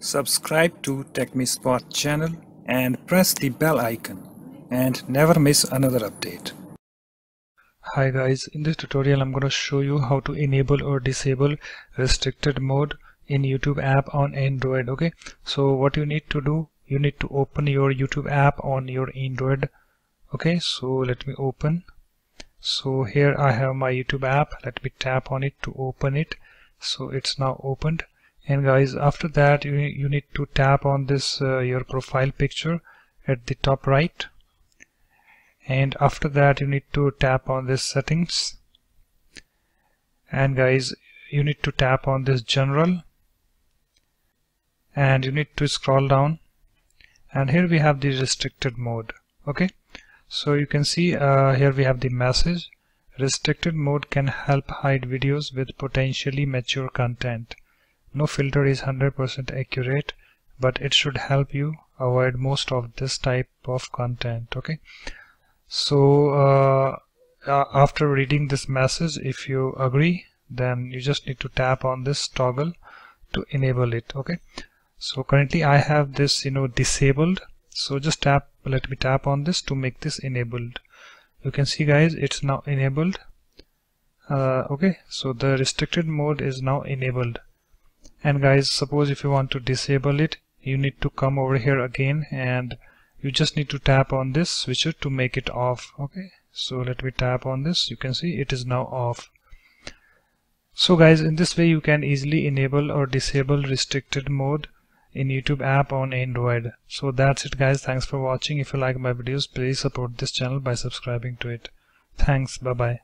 Subscribe to TechMeSpot channel and press the bell icon. And never miss another update. Hi guys, in this tutorial I'm going to show you how to enable or disable restricted mode in YouTube app on Android okay? So what you need to do you need to open your YouTube app on your Android okay? So let me open. So here I have my YouTube app. Let me tap on it to open it. So it's now opened and guys after that you, you need to tap on this uh, your profile picture at the top right. And after that you need to tap on this settings. And guys you need to tap on this general. And you need to scroll down. And here we have the restricted mode okay? So you can see uh, here we have the message. Restricted mode can help hide videos with potentially mature content no filter is 100% accurate but it should help you avoid most of this type of content okay? So uh, after reading this message if you agree then you just need to tap on this toggle to enable it okay? So currently I have this you know disabled. So just tap let me tap on this to make this enabled. You can see guys it's now enabled. Uh, okay? So the restricted mode is now enabled and guys suppose if you want to disable it you need to come over here again and you just need to tap on this switcher to make it off okay so let me tap on this you can see it is now off so guys in this way you can easily enable or disable restricted mode in YouTube app on Android. So that's it guys. Thanks for watching. If you like my videos, please support this channel by subscribing to it. Thanks. Bye bye.